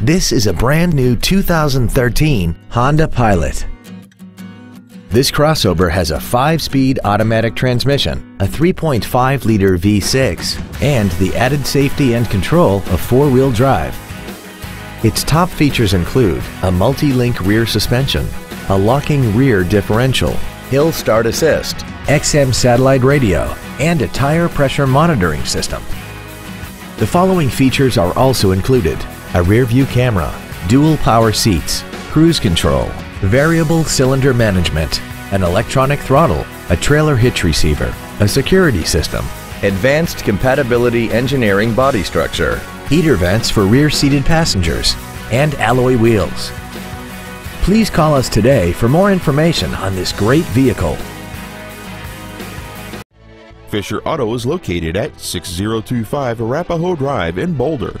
This is a brand new 2013 Honda Pilot. This crossover has a 5-speed automatic transmission, a 3.5-liter V6, and the added safety and control of four-wheel drive. Its top features include a multi-link rear suspension, a locking rear differential, hill start assist, XM satellite radio, and a tire pressure monitoring system. The following features are also included a rear view camera, dual power seats, cruise control, variable cylinder management, an electronic throttle, a trailer hitch receiver, a security system, advanced compatibility engineering body structure, heater vents for rear seated passengers, and alloy wheels. Please call us today for more information on this great vehicle. Fisher Auto is located at 6025 Arapahoe Drive in Boulder.